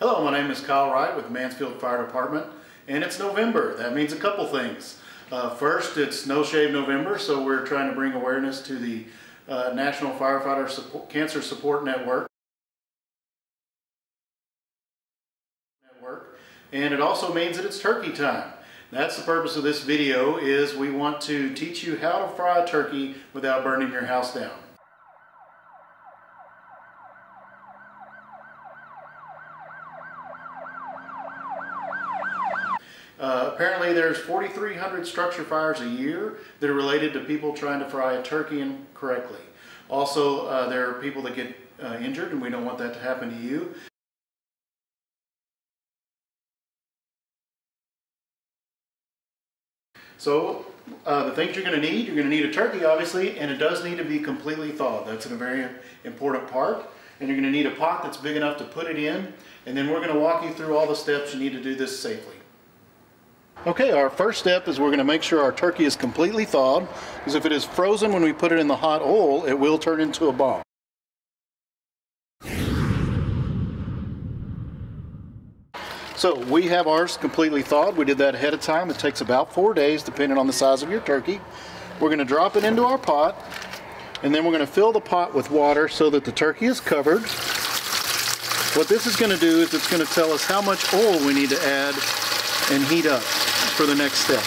Hello, my name is Kyle Wright with Mansfield Fire Department, and it's November. That means a couple things. Uh, first, it's No Shave November, so we're trying to bring awareness to the uh, National Firefighter Support, Cancer Support Network. Network. And it also means that it's turkey time. That's the purpose of this video is we want to teach you how to fry a turkey without burning your house down. Uh, apparently there's 4,300 structure fires a year that are related to people trying to fry a turkey incorrectly. Also, uh, there are people that get uh, injured and we don't want that to happen to you. So uh, the things you're going to need, you're going to need a turkey obviously, and it does need to be completely thawed. That's a very important part. And you're going to need a pot that's big enough to put it in. And then we're going to walk you through all the steps you need to do this safely. Okay, our first step is we're going to make sure our turkey is completely thawed, because if it is frozen when we put it in the hot oil, it will turn into a bomb. So we have ours completely thawed. We did that ahead of time. It takes about four days, depending on the size of your turkey. We're going to drop it into our pot, and then we're going to fill the pot with water so that the turkey is covered. What this is going to do is it's going to tell us how much oil we need to add and heat up for the next step.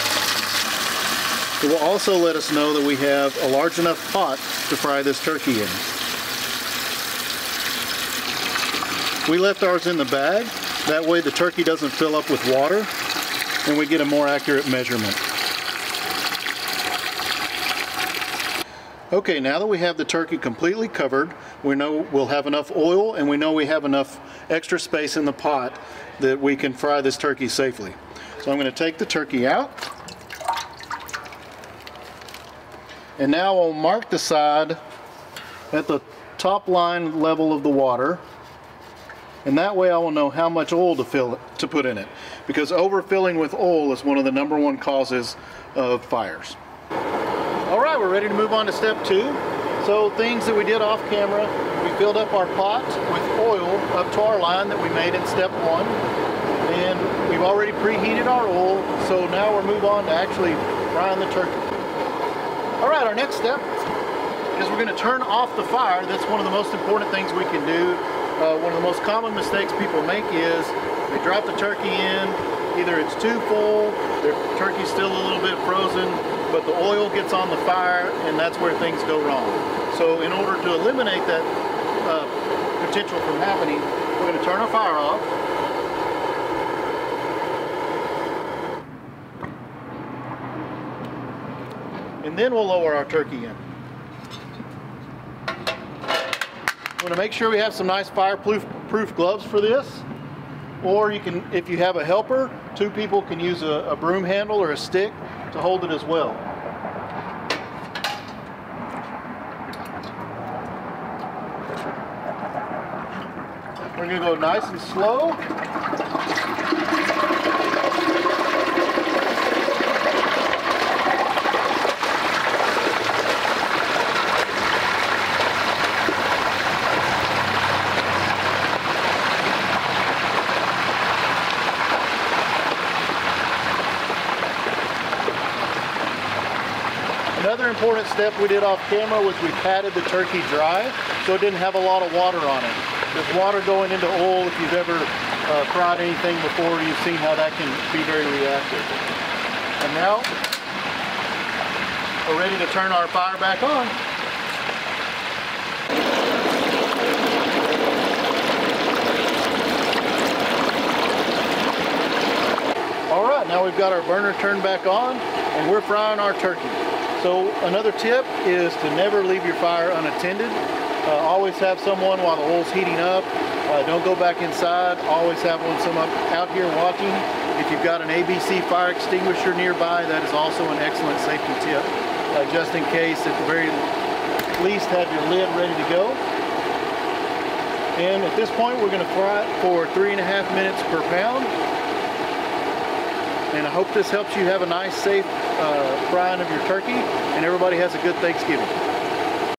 It will also let us know that we have a large enough pot to fry this turkey in. We left ours in the bag. That way the turkey doesn't fill up with water and we get a more accurate measurement. Okay, now that we have the turkey completely covered, we know we'll have enough oil and we know we have enough extra space in the pot that we can fry this turkey safely. So I'm going to take the turkey out. And now I'll mark the side at the top line level of the water. And that way I will know how much oil to fill it, to put in it. Because overfilling with oil is one of the number one causes of fires. All right, we're ready to move on to step two. So things that we did off camera, we filled up our pot with oil up to our line that we made in step one already preheated our oil so now we'll move on to actually frying the turkey. All right, our next step is we're going to turn off the fire. That's one of the most important things we can do. Uh, one of the most common mistakes people make is they drop the turkey in, either it's too full, the turkey's still a little bit frozen, but the oil gets on the fire and that's where things go wrong. So in order to eliminate that uh, potential from happening, we're going to turn our fire off, and then we'll lower our turkey in. I'm going to make sure we have some nice fireproof proof gloves for this. Or you can, if you have a helper, two people can use a, a broom handle or a stick to hold it as well. We're going to go nice and slow. Another important step we did off camera was we patted the turkey dry so it didn't have a lot of water on it. There's water going into oil. If you've ever uh, fried anything before, you've seen how that can be very reactive. And now, we're ready to turn our fire back on. All right, now we've got our burner turned back on and we're frying our turkey. So another tip is to never leave your fire unattended. Uh, always have someone while the oil's heating up. Uh, don't go back inside. Always have one someone out here watching. If you've got an ABC fire extinguisher nearby, that is also an excellent safety tip. Uh, just in case, at the very least, have your lid ready to go. And at this point, we're going to fry it for three and a half minutes per pound. And I hope this helps you have a nice, safe uh, frying of your turkey, and everybody has a good Thanksgiving.